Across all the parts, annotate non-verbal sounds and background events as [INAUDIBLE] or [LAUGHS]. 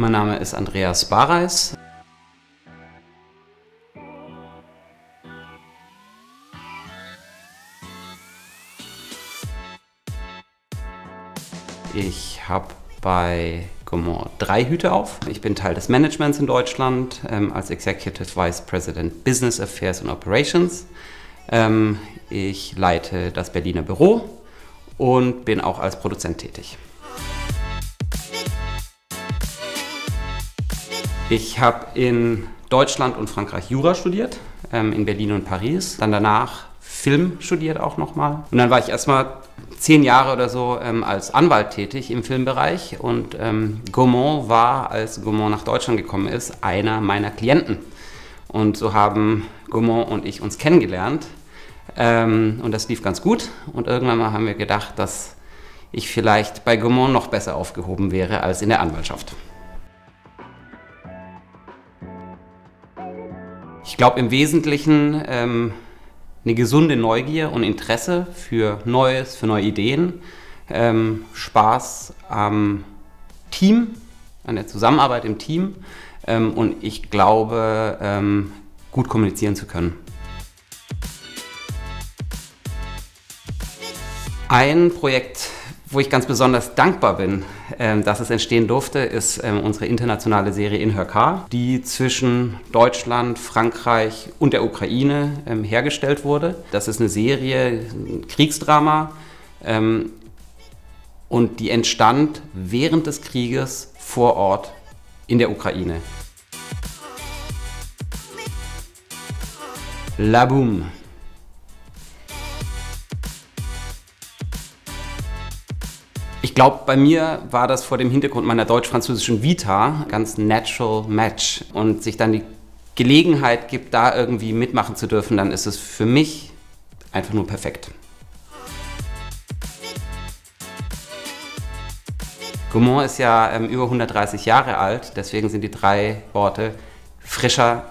Mein Name ist Andreas Bareis. Ich habe bei Gaumont drei Hüte auf. Ich bin Teil des Managements in Deutschland ähm, als Executive Vice President Business Affairs and Operations. Ähm, ich leite das Berliner Büro und bin auch als Produzent tätig. Ich habe in Deutschland und Frankreich Jura studiert, ähm, in Berlin und Paris. Dann danach Film studiert auch nochmal. Und dann war ich erstmal zehn Jahre oder so ähm, als Anwalt tätig im Filmbereich. Und ähm, Gaumont war, als Gaumont nach Deutschland gekommen ist, einer meiner Klienten. Und so haben Gaumont und ich uns kennengelernt. Ähm, und das lief ganz gut. Und irgendwann mal haben wir gedacht, dass ich vielleicht bei Gaumont noch besser aufgehoben wäre als in der Anwaltschaft. Ich glaube im Wesentlichen ähm, eine gesunde Neugier und Interesse für Neues, für neue Ideen, ähm, Spaß am Team, an der Zusammenarbeit im Team ähm, und ich glaube, ähm, gut kommunizieren zu können. Ein Projekt wo ich ganz besonders dankbar bin, ähm, dass es entstehen durfte, ist ähm, unsere internationale Serie In Her die zwischen Deutschland, Frankreich und der Ukraine ähm, hergestellt wurde. Das ist eine Serie, ein Kriegsdrama, und die entstand während des Krieges vor Ort in der Ukraine. La Boom. Ich glaube, bei mir war das vor dem Hintergrund meiner deutsch-französischen Vita ganz natural match und sich dann die Gelegenheit gibt, da irgendwie mitmachen zu dürfen, dann ist es für mich einfach nur perfekt. Gaumont ist ja ähm, über 130 Jahre alt, deswegen sind die drei Worte frischer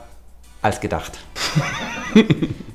als gedacht. [LAUGHS]